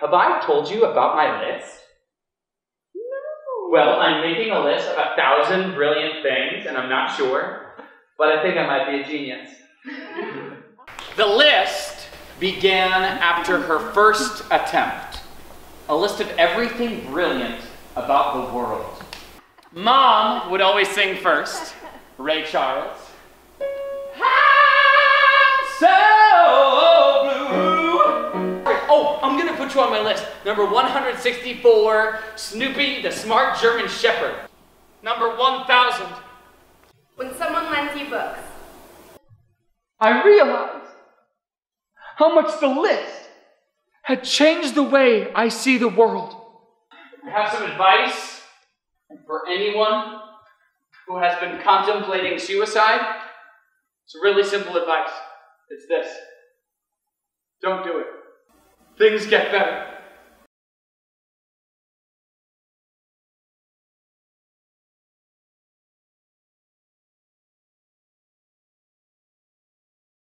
Have I told you about my list? Well, I'm making a list of a thousand brilliant things, and I'm not sure, but I think I might be a genius. the list began after her first attempt. A list of everything brilliant about the world. Mom would always sing first. Ray Charles. Oh, I'm gonna put you on my list. Number 164, Snoopy the Smart German Shepherd. Number 1000. When someone lends you books. I realized how much the list had changed the way I see the world. I have some advice for anyone who has been contemplating suicide. It's really simple advice. It's this don't do it. Things get better.